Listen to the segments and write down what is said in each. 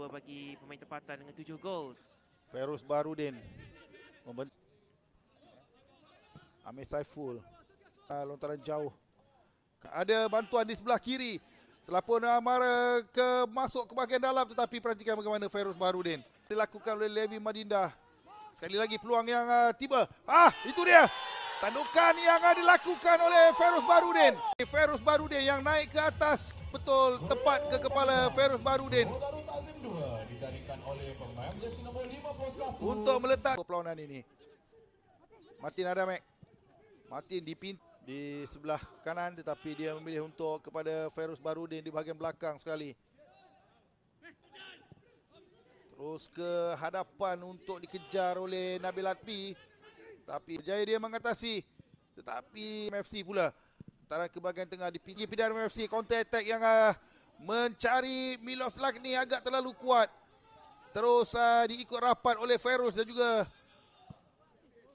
Dua bagi pemain tempatan dengan tujuh gol. Ferus Barudin. Membentuk Amir Saiful. Ah, lontaran jauh. Ada bantuan di sebelah kiri. Telah pun ah, Mara ke masuk ke bahagian dalam tetapi perhatikan bagaimana Ferus Barudin dilakukan oleh Levi Madinda sekali lagi peluang yang ah, tiba. Ah itu dia. Tandukan yang ah, dilakukan oleh Ferus Barudin. Ferus Barudin yang naik ke atas. Betul tepat ke kepala Ferus Barudin Darul Takzim 2 dijadikan oleh pemain jersey nombor 51 untuk meletak perlawanan ini. Martin Adamek. Martin dipin di sebelah kanan tetapi dia memilih untuk kepada Ferus Barudin di bahagian belakang sekali. Terus ke hadapan untuk dikejar oleh Nabil Latpi. Tapi berjaya dia mengatasi. Tetapi MFC pula. Antara ke bahagian tengah dipinggir pidana MFC. Counter attack yang uh, mencari Milos Lagni agak terlalu kuat. Terus uh, diikut rapat oleh Ferus dan juga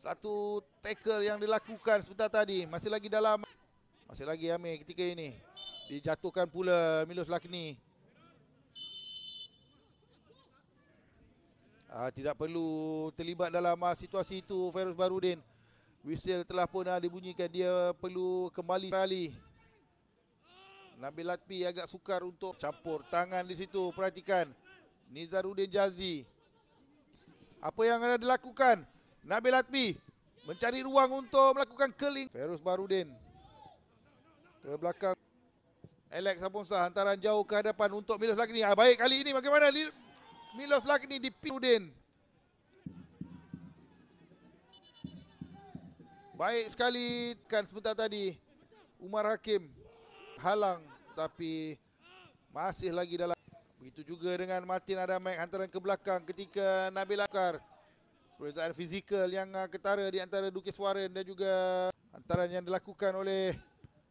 satu tackle yang dilakukan sebentar tadi. Masih lagi dalam. Masih lagi Amir ketika ini. Dijatuhkan pula Milos Lakni. Ah, tidak perlu terlibat dalam ah, situasi itu Ferus Barudin. Whistle telah pun ah, dibunyikan dia perlu kembali rally. Nabil Latpi agak sukar untuk campur tangan di situ. Perhatikan. Nizaruddin Jazi. Apa yang ada dilakukan? Nabil Latpi mencari ruang untuk melakukan curling. Ferus Barudin ke belakang. Alex Aponsa hantaran jauh ke hadapan untuk Milos Lagni. Ah, baik kali ini bagaimana Milos Lagni di Pirudin. Baik sekali kan sebentar tadi Umar Hakim halang tapi masih lagi dalam begitu juga dengan Martin Adamek hantaran ke belakang ketika Nabil Akar. Perbezaan fizikal yang ah, ketara di antara Dukis Warren dan juga hantaran yang dilakukan oleh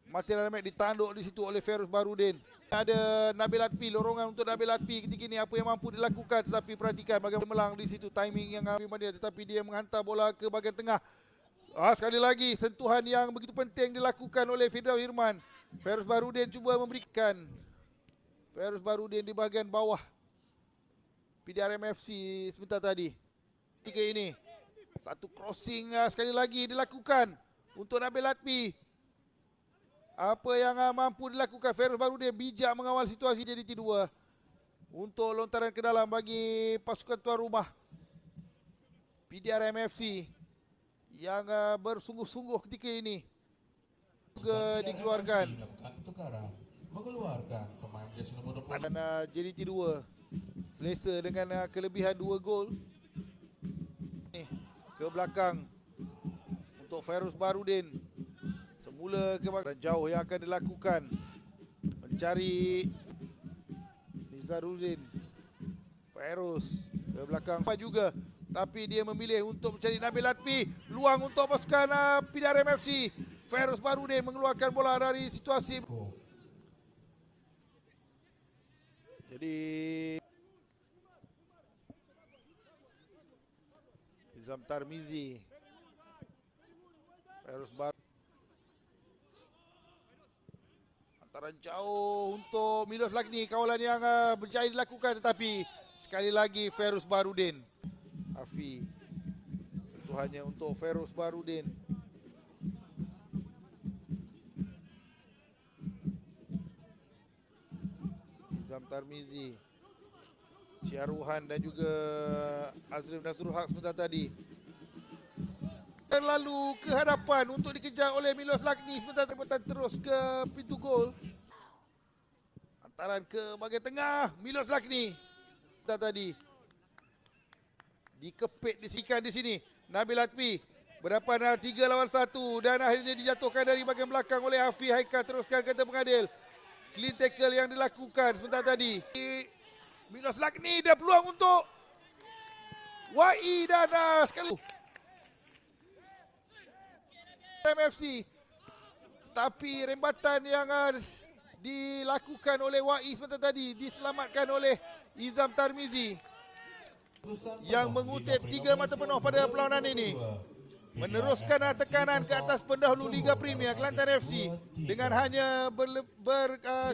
Martin Adamek ditanduk di situ oleh Ferus Barudin. Ada Nabil Atpi lorongan untuk Nabil Atpi ketika ini. Apa yang mampu dilakukan tetapi perhatikan bagaimana melang di situ. Timing yang dia tetapi dia menghantar bola ke bahagian tengah. Ah, sekali lagi sentuhan yang begitu penting dilakukan oleh Firdaus Hirman. Ferus Barudin cuba memberikan Ferus Barudin di bahagian bawah. PDRM FC sebentar tadi. Tiga ini. Satu crossing ah, sekali lagi dilakukan untuk Nabil Latpi. Apa yang ah, mampu dilakukan? Ferus Barudin bijak mengawal situasi jadi dua. Untuk lontaran ke dalam bagi pasukan tuan rumah PDRM FC yang uh, bersungguh-sungguh ketika ini juga dikeluarkan pemain jersey nombor 20 dan uh, JDT 2 selesa dengan uh, kelebihan 2 gol. Ni ke belakang. Untuk Ferus Barudin. Semula ke jauh yang akan dilakukan. Mencari Nizaruddin Ferus ke belakang. Apa juga. Tapi dia memilih untuk mencari Nabil Latpi luang untuk pasukan uh, Pidar MFC Ferus Barudin mengeluarkan bola dari situasi Jadi Izam Tarmizi Ferus Bar Antaran jauh untuk Milos Lagni Kawalan yang uh, berjaya dilakukan Tetapi sekali lagi Ferus Barudin. Afi Sentuhannya untuk Ferus Barudin Izam Tarmizi Syaruhan dan juga Azrim Nasrul Haq sebentar tadi. Terlalu ke hadapan untuk dikejar oleh Milos Lagni Sebentar tembakan terus ke pintu gol. Antaran ke bahagian tengah Milos Lagni Sebentar tadi. Dikepit disikan di sini. Nabil Latpi Berhadapan tiga lawan satu Dan akhirnya dijatuhkan dari bahagian belakang oleh Hafiz Haikal. Teruskan kata pengadil Clean tackle yang dilakukan sebentar tadi. Milos Lagni ada peluang untuk YE dan uh, sekali MFC. Tapi rembatan yang uh, dilakukan oleh YE sebentar tadi diselamatkan oleh Izam Tarmizi yang mengutip tiga mata penuh pada perlawanan ini. Meneruskan tekanan ke atas pendahulu Liga Premier Kelantan FC dengan hanya ber, ber uh,